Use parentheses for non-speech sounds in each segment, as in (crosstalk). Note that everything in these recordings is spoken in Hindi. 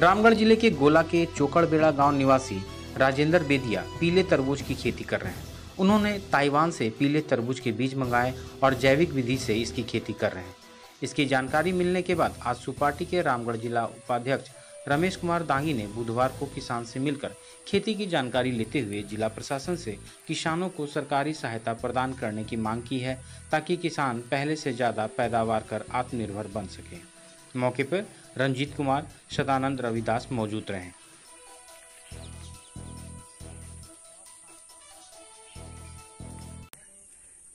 रामगढ़ ज़िले के गोला के चोकड़बेड़ा गाँव निवासी राजेंद्र बेदिया पीले तरबूज की खेती कर रहे हैं। उन्होंने ताइवान से पीले तरबूज के बीज मंगाए और जैविक विधि से इसकी खेती कर रहे हैं। इसकी जानकारी मिलने के बाद आज सुपार्टी के रामगढ़ जिला उपाध्यक्ष रमेश कुमार दांगी ने बुधवार को किसान से मिलकर खेती की जानकारी लेते हुए जिला प्रशासन से किसानों को सरकारी सहायता प्रदान करने की मांग की है ताकि किसान पहले से ज़्यादा पैदावार कर आत्मनिर्भर बन सके। मौके पर रंजीत कुमार, सदानंद रविदास मौजूद रहे।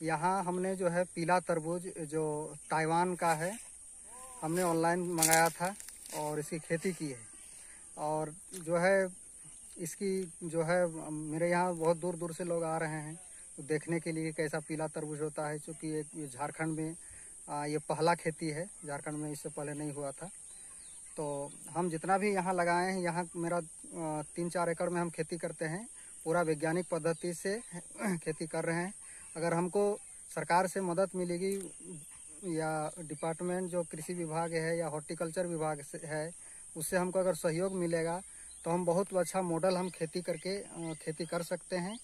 यहाँ हमने जो है पीला तरबूज, जो ताइवान का है, हमने ऑनलाइन मंगाया था और इसकी खेती की है। और जो है इसकी जो है, मेरे यहाँ बहुत दूर दूर से लोग आ रहे हैं। तो देखने के लिए कैसा पीला तरबूज होता है क्योंकि एक झारखंड में ये पहला खेती है। झारखंड में इससे पहले नहीं हुआ था। तो हम जितना भी यहाँ लगाए हैं, यहाँ मेरा तीन चार एकड़ में हम खेती करते हैं। पूरा वैज्ञानिक पद्धति से (clears throat) खेती कर रहे हैं। अगर हमको सरकार से मदद मिलेगी या डिपार्टमेंट जो कृषि विभाग है या हॉर्टिकल्चर विभाग से है, उससे हमको अगर सहयोग मिलेगा तो हम बहुत अच्छा मॉडल हम खेती करके खेती कर सकते हैं।